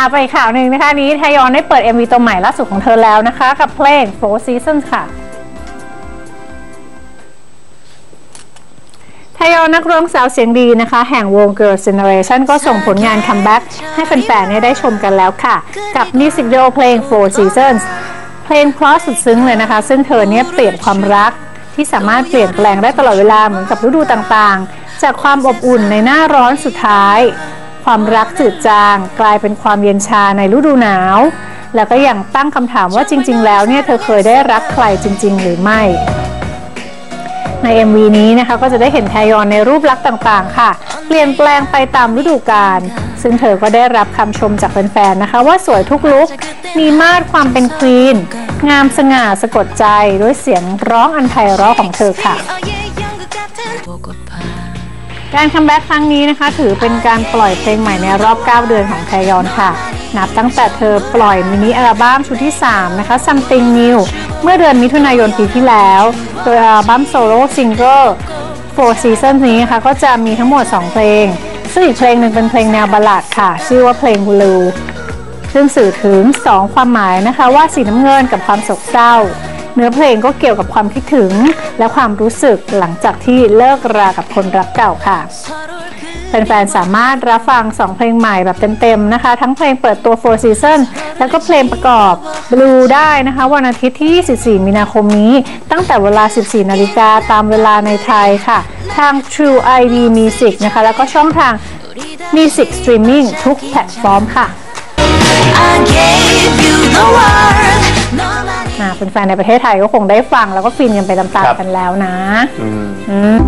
อ่าไปอีกข่าวหนึ่งนะคะนี้แทยอนได้เปิด MV ตัวใหม่ล่าสุดของเธอแล้วนะคะ กับเพลง Four Seasons ค่ะแทยอนนักร้องสาวเสียงดีนะคะ แห่งวง Girl Generation ก็ส่งผลงานคัมแบ็กให้แฟนๆได้ชมกันแล้วค่ะ กับมิวสิกวิดีโอเพลง Four Seasons เพลงเพราะสุดซึ้งเลยนะคะ ซึ่งเธอเนี่ยเปรียบความรักที่สามารถเปลี่ยนแปลงได้ตลอดเวลาเหมือนกับฤดูต่างๆ จากความอบอุ่นในหน้าร้อนสุดท้าย ความรักจืดจาง กลายเป็นความเย็นชาในฤดูหนาว แล้วก็ยังตั้งคำถามว่าจริง ๆ แล้วเนี่ยเธอเคยได้รักใครจริง ๆ หรือไม่ ใน MV นี้นะคะก็จะได้เห็นไทยอนในรูปลักษณ์ต่างๆ ค่ะ เปลี่ยนแปลงไปตามฤดูกาลซึ่งเธอก็ได้รับคำชมจากแฟนๆนะคะ ว่าสวยทุกลุกมีมาดความเป็นควีนงามสง่าสะกดใจด้วยเสียงร้องอันไพเราะของเธอค่ะ การคัมแบ็กครั้งนี้นะคะ ถือเป็นการปล่อยเพลงใหม่ในรอบ 9 เดือนของแทยอนค่ะ นับตั้งแต่เธอปล่อยมินิอัลบั้มชุดที่ 3 นะคะ Something New เมื่อเดือนมิถุนายนปีที่แล้ว โดยอัลบั้มโซโล่ซิงเกิล Four Seasons นี้นะคะก็จะมีทั้งหมด 2 เพลง ซึ่งอีกเพลงหนึ่งเป็นเพลงแนวบัลลาดค่ะ ชื่อว่าเพลง Blue ซึ่งสื่อถึง 2 ความหมายนะคะว่าสีน้ำเงินกับความโศกเศร้า เนื้อเพลงก็เกี่ยวกับความคิดถึง และความรู้สึกหลังจากที่เลิกรากับคนรักเก่าค่ะแฟนๆ สามารถรับฟัง 2 เพลงใหม่แบบเต็มๆ นะคะ ทั้งเพลงเปิดตัว Four Season แล้วก็เพลงประกอบ Blue ได้นะคะ วันอาทิตย์ที่ 24 มีนาคมนี้ ตั้งแต่เวลา 14 นาฬิกาตามเวลาในไทยค่ะ ทาง True ID Music นะคะ แล้วก็ช่องทาง Music Streaming ทุกแพลตฟอร์มค่ะ อ่าเป็นแฟนในประเทศไทยก็คงได้ฟังแล้วก็ฟินกันไปตามๆกันแล้วนะ อืมอืม